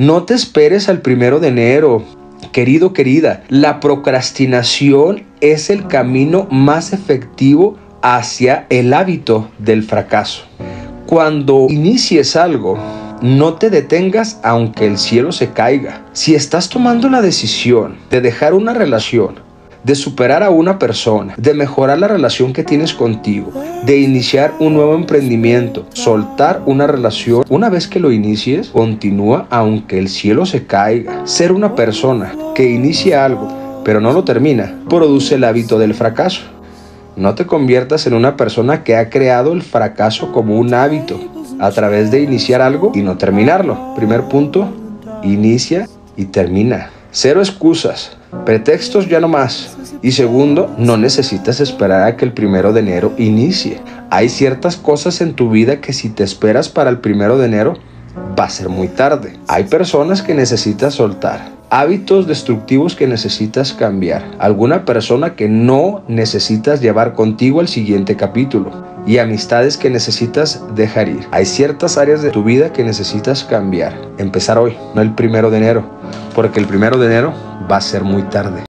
No te esperes al primero de enero. Querido, querida, la procrastinación es el camino más efectivo hacia el hábito del fracaso. Cuando inicies algo, no te detengas aunque el cielo se caiga. Si estás tomando la decisión de dejar una relación, de superar a una persona, de mejorar la relación que tienes contigo, de iniciar un nuevo emprendimiento, soltar una relación, una vez que lo inicies, continúa aunque el cielo se caiga. Ser una persona que inicia algo, pero no lo termina, produce el hábito del fracaso. No te conviertas en una persona que ha creado el fracaso como un hábito a través de iniciar algo y no terminarlo. Primer punto, inicia y termina. Cero excusas, pretextos ya no más. Y segundo, no necesitas esperar a que el primero de enero inicie. Hay ciertas cosas en tu vida que si te esperas para el primero de enero, va a ser muy tarde. Hay personas que necesitas soltar. Hábitos destructivos que necesitas cambiar. Alguna persona que no necesitas llevar contigo al siguiente capítulo. Y amistades que necesitas dejar ir. Hay ciertas áreas de tu vida que necesitas cambiar. Empezar hoy, no el primero de enero porque el primero de enero va a ser muy tarde.